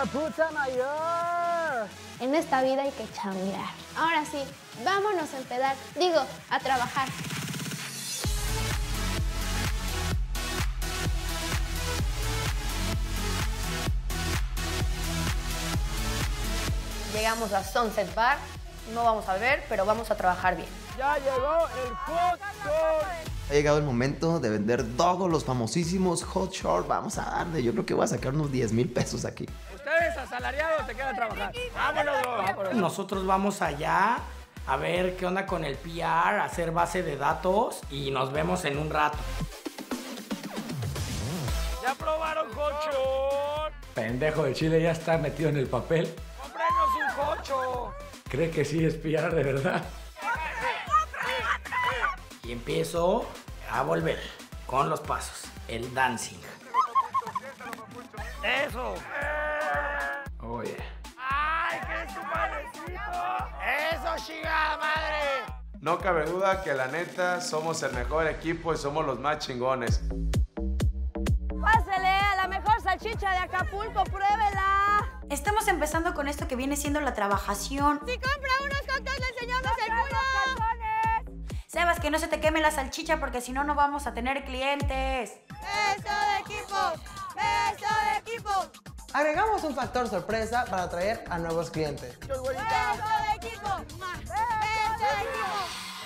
la puta mayor. En esta vida hay que chambear. Ahora sí, vámonos a empedar. Digo, a trabajar. Llegamos a Sunset Bar. No vamos a beber, pero vamos a trabajar bien. Ya llegó el hot. Ha llegado el momento de vender todos los famosísimos hot short. Vamos a darle. Yo creo que voy a sacar unos 10 mil pesos aquí. Ustedes asalariados se quedan a trabajar. Vámonos, vámonos. Nosotros vamos allá a ver qué onda con el PR, hacer base de datos y nos vemos en un rato. ¿Ya probaron short? Pendejo de Chile ya está metido en el papel. ¡Cómprenos un short! ¿Cree que sí es PR de verdad? Y empiezo a volver con los pasos, el dancing. ¡Eso! Oye. ¡Ay, qué su madrecito! ¡Eso, chingada madre! No cabe duda que la neta somos el mejor equipo y somos los más chingones. Pásele a la mejor salchicha de Acapulco, pruébela. Estamos empezando con esto que viene siendo la trabajación. Si compra unos dogs, le enseñamos el culo. Sebas, que no se te queme la salchicha porque si no, no vamos a tener clientes. ¡Beso de equipo! ¡Beso de equipo! Agregamos un factor sorpresa para atraer a nuevos clientes. ¡Beso de equipo!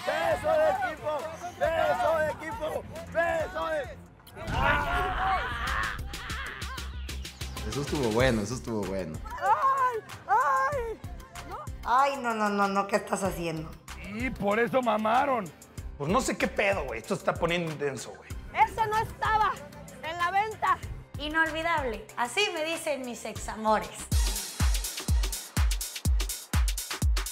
¡Beso de equipo! ¡Beso de equipo! ¡Beso de equipo! ¡Beso de... Eso estuvo bueno, eso estuvo bueno. ¡Ay! ¡Ay! Ay, no, no, no, no, ¿qué estás haciendo? Y por eso mamaron. Pues no sé qué pedo, güey. Esto se está poniendo intenso, güey. ¡Eso no estaba en la venta! Inolvidable. Así me dicen mis examores.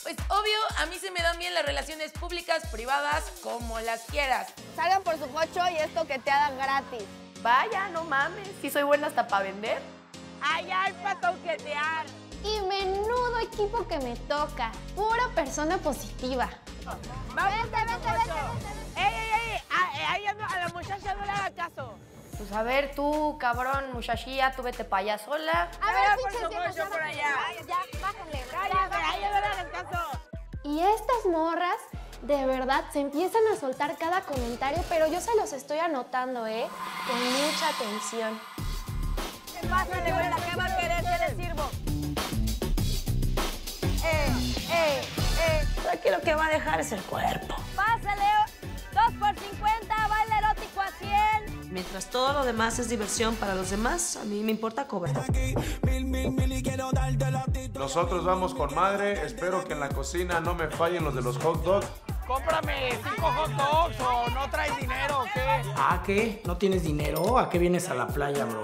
Pues obvio, a mí se me dan bien las relaciones públicas, privadas, como las quieras. Salgan por su cocho y esto que te hagan gratis. Vaya, no mames, si soy buena hasta para vender. ¡Allá hay para coquetear! Y menudo equipo que me toca. Pura persona positiva. ¡Vente, vente, vente, vente! ¡Ey, ey, ey! A, a ella no- a la muchacha no le haga. Pues a ver, tú, cabrón, muchachilla, tú vete para allá sola. A ver, por pinches cocho por ya, allá. Ya, bájale. ¡Cállate! ¡A ella no le hagan caso! Y estas morras, de verdad, se empiezan a soltar cada comentario, pero yo se los estoy anotando, ¿eh? Con mucha atención. Pásale, güera, ¿qué va a querer? ¿Qué le sirvo? ¡Eh, eh, eh! Aquí lo que va a dejar es el cuerpo. Mientras todo lo demás es diversión para los demás, a mí me importa cobrar. Nosotros vamos con madre. Espero que en la cocina no me fallen los de los hot dogs. Cómprame cinco hot dogs o no traes dinero, ¿o qué? ¿Ah, qué? ¿No tienes dinero? ¿A qué vienes a la playa, bro?